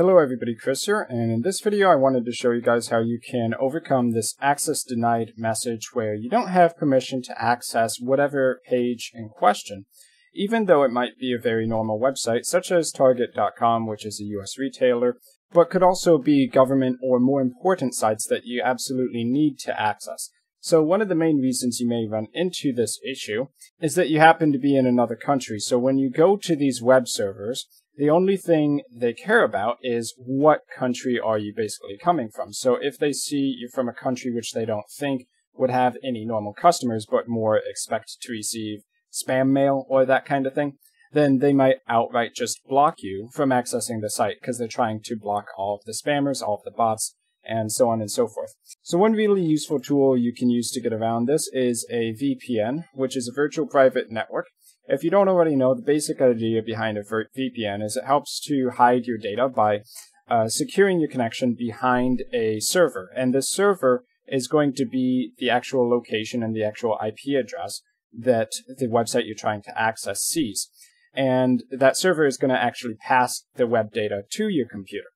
Hello everybody, Chris here, and in this video I wanted to show you guys how you can overcome this access denied message where you don't have permission to access whatever page in question, even though it might be a very normal website such as Target.com, which is a US retailer, but could also be government or more important sites that you absolutely need to access. So one of the main reasons you may run into this issue is that you happen to be in another country. So when you go to these web servers, the only thing they care about is what country are you basically coming from. So if they see you're from a country which they don't think would have any normal customers, but more expect to receive spam mail or that kind of thing, then they might outright just block you from accessing the site because they're trying to block all of the spammers, all of the bots, and so on and so forth. So one really useful tool you can use to get around this is a VPN, which is a virtual private network. If you don't already know, the basic idea behind a VPN is it helps to hide your data by uh, securing your connection behind a server. And this server is going to be the actual location and the actual IP address that the website you're trying to access sees. And that server is going to actually pass the web data to your computer.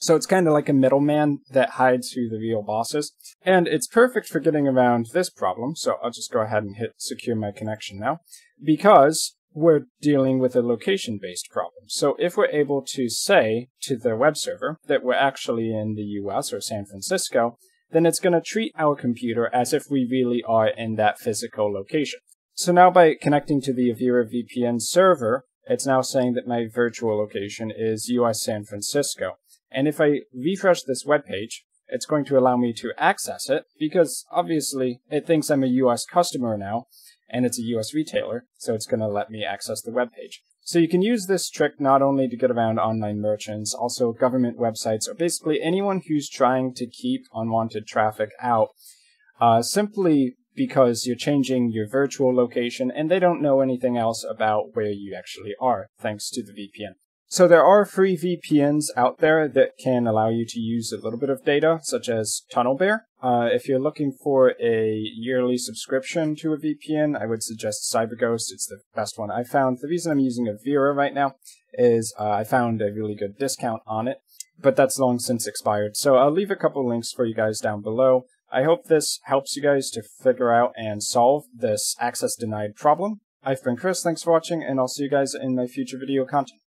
So it's kind of like a middleman that hides who the real boss is. And it's perfect for getting around this problem. So I'll just go ahead and hit secure my connection now because we're dealing with a location based problem. So if we're able to say to the web server that we're actually in the US or San Francisco, then it's going to treat our computer as if we really are in that physical location. So now by connecting to the Avira VPN server, it's now saying that my virtual location is US San Francisco. And if I refresh this web page, it's going to allow me to access it because obviously it thinks I'm a US customer now and it's a US retailer, so it's going to let me access the web page. So you can use this trick not only to get around online merchants, also government websites, or basically anyone who's trying to keep unwanted traffic out, uh, simply because you're changing your virtual location and they don't know anything else about where you actually are, thanks to the VPN. So there are free VPNs out there that can allow you to use a little bit of data, such as TunnelBear. Uh, if you're looking for a yearly subscription to a VPN, I would suggest CyberGhost. It's the best one I found. The reason I'm using Avira right now is uh, I found a really good discount on it, but that's long since expired. So I'll leave a couple links for you guys down below. I hope this helps you guys to figure out and solve this access denied problem. I've been Chris, thanks for watching, and I'll see you guys in my future video content.